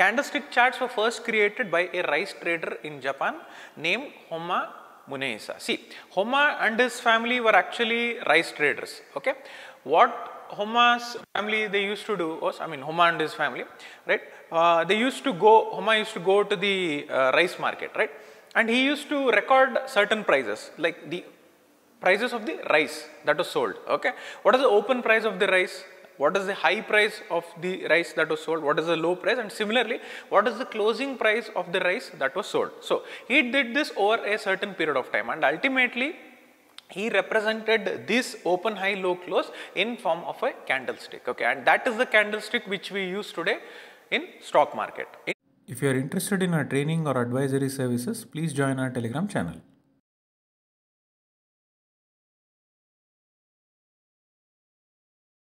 Candlestick charts were first created by a rice trader in Japan named Homma Munehisa. See, Homma and his family were actually rice traders. Okay, what Homma's family they used to do was, I mean, Homma and his family, right? Uh, they used to go. Homma used to go to the uh, rice market, right? And he used to record certain prices, like the prices of the rice that was sold. Okay, what is the open price of the rice? What is the high price of the rice that was sold? What is the low price? And similarly, what is the closing price of the rice that was sold? So he did this over a certain period of time, and ultimately he represented this open high low close in form of a candlestick okay and that is the candlestick which we use today in stock market If you are interested in our training or advisory services, please join our Telegram channel.